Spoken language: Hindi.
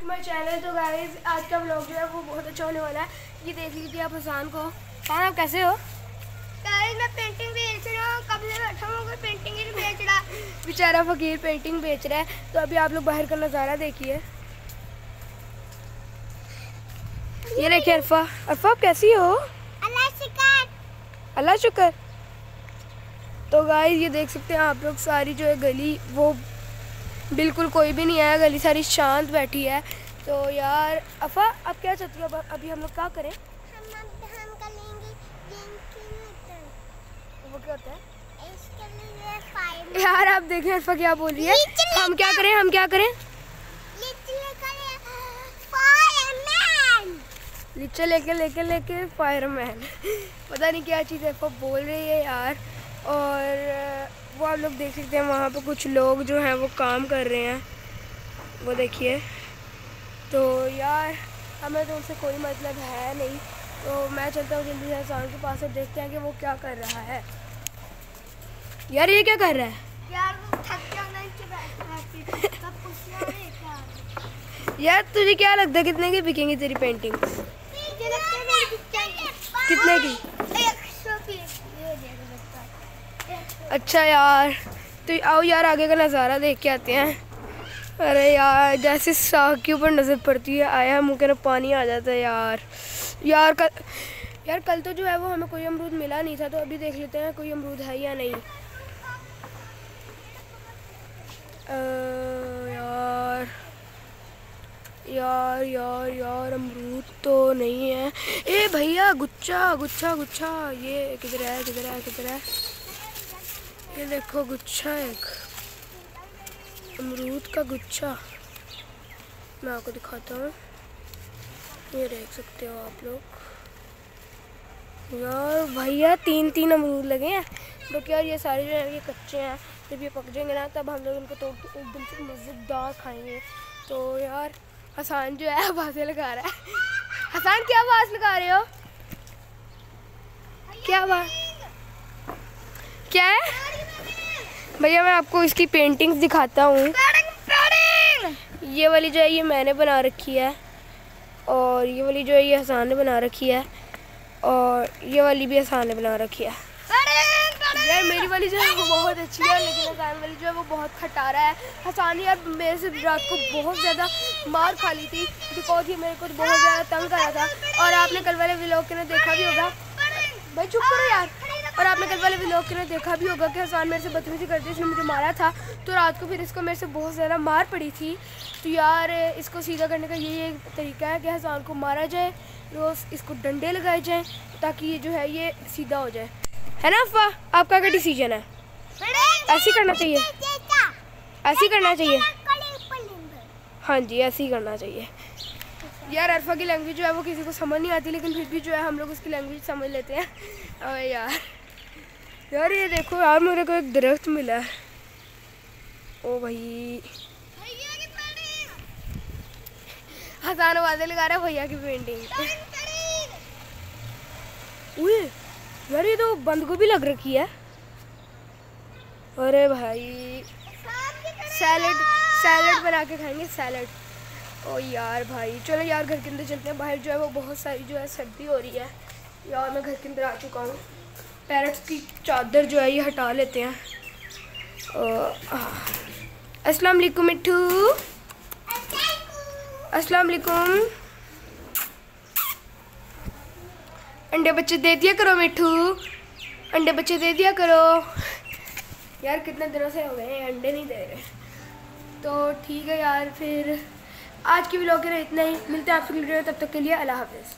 टू माई चैनल तो गाइज़ आज का ब्लॉग जो है वो बहुत अच्छा होने वाला है। ये देख लीजिए आप हसान को। हसान आप कैसे हो? गाइस मैं पेंटिंग बेच रहा हूँ। कब से बैठा हूँ पेंटिंग ही बेच रहा। बेचारा फकीर पेंटिंग बेच रहा है। तो अभी आप लोग बाहर का नज़ारा देखिए। ये देखिए अरफा। अरफा आप कैसी हो? अल्लाह शिकार। अल्लाह शुक्र। तो गाइस ये देख सकते हैं आप लोग सारी जो है गली वो बिल्कुल कोई भी नहीं आया गली सारी शांत बैठी है। तो यार अफा अब क्या चाहती हो? अब अभी हम लोग क्या करें? हम हम करेंगे वो क्या होता है? यार आप देखें अरफा क्या बोल रही है। हम क्या करें हम क्या करें? फायरमैन लेके लेके लेके फायरमैन पता नहीं क्या चीज़ है अरफा बोल रही है यार। और वो आप लोग देख सकते हैं वहाँ पे कुछ लोग जो हैं वो काम कर रहे हैं। वो देखिए। तो यार हमें तो उनसे कोई मतलब है नहीं। तो मैं चलता हूँ जल्दी एहसान के पास से देखते हैं कि वो क्या कर रहा है। यार ये क्या कर रहा है? यार वो थक यार तुझे क्या लगता है कितने की बिकेंगी तेरी पेंटिंग कितने की एक सौ बीस ये दे दो बच्चा अच्छा यार तो आओ यार आगे का नज़ारा देख के आते हैं। अरे यार, जैसे साग के ऊपर नज़र पड़ती है, आया मुँह के ना पानी आ जाता है यार। यार कल यार कल तो जो है वो हमें कोई अमरूद मिला नहीं था तो अभी देख लेते हैं कोई अमरूद है या नहीं। यार यार यार यार, अमरूद तो नहीं है। ए भैया, गुच्छा गुच्छा गुच्छा, ये किधर है किधर है किधर है? ये देखो गुच्छा एक। अमरूद का गुच्छा। मैं आपको दिखाता हूँ। ये देख सकते हो आप लोग। यार भैया तीन तीन अमरूद लगे हैं। तो यार ये सारे जो है, ये कच्चे हैं। जब ये पक जाएँगे ना, तब हम लोग इनको तो एकदम से मज़ेदार खाएँगे। तो यार, हसान जो है आवाज़ें लगा रहा है। हसान, क्या आवाज़ लगा रहे हो? क्या आवाज़? क्या है? भैया मैं आपको इसकी पेंटिंग्स दिखाता हूँ। ये वाली जो है ये मैंने बना रखी है। और ये वाली जो है ये हसान ने बना रखी है। और ये वाली भी हसान ने बना रखी है। यार मेरी वाली जो है वो बहुत अच्छी है लेकिन हसान वाली जो है वो बहुत खटारा है। हसान यार मेरे से रात को बहुत ज़्यादा मार खा ली थी बिकॉज़ ये मेरे को बहुत ज़्यादा तंग करा था। और आपने कल वाले व्लॉग के ना देखा भी होगा। भाई चुप करो यार। और आपने कल वाले व्लॉग के ने देखा भी होगा कि हसान मेरे से बदतमीजी करती इसने मुझे मारा था। तो रात को फिर इसको मेरे से बहुत ज़्यादा मार पड़ी थी। तो यार, इसको सीधा करने का यही एक तरीका है कि हसान को मारा जाए रोज़ इसको डंडे लगाए जाएँ ताकि ये जो है, ये सीधा हो जाए। है ना अफवा आपका क्या डिसीज़न है? ऐसे ही करना चाहिए। ऐसे ही करना चाहिए। हाँ जी, ऐसे ही करना चाहिए। यार, अरफा की लैंग्वेज जो है वो किसी को समझ नहीं आती, लेकिन फिर भी जो है हम लोग उसकी लैंग्वेज समझ लेते हैं। अरे यार। यार ये देखो यार मेरे को एक दरख्त मिला है। ओ भाई। हसान आवाज़ें लगा रहा है भैया की पेंटिंग। उए यार ये तो बंद गोभी लग रखी है। अरे भाई। सैलड सैलड बना के खाएँगे सैलड। ओ यार भाई चलो यार घर के अंदर चलते हैं। बाहर जो है वो बहुत सारी जो है सर्दी हो रही है। यार मैं घर के अंदर आ चुका हूँ। पैरट्स की चादर जो है ये हटा लेते हैं। अस्सलाम वालेकुम मिट्ठू अस्सलाम वालेकुम अंडे बच्चे दे दिया करो मिठू। अंडे बच्चे दे दिया करो। यार कितने दिनों से हो गए हैं, अंडे नहीं दे रहे। तो ठीक है यार, फिर आज की व्लॉग के लिए इतना ही। मिलते हैं आपसे वीडियो तब तक के लिए अल्लाह हाफिज़।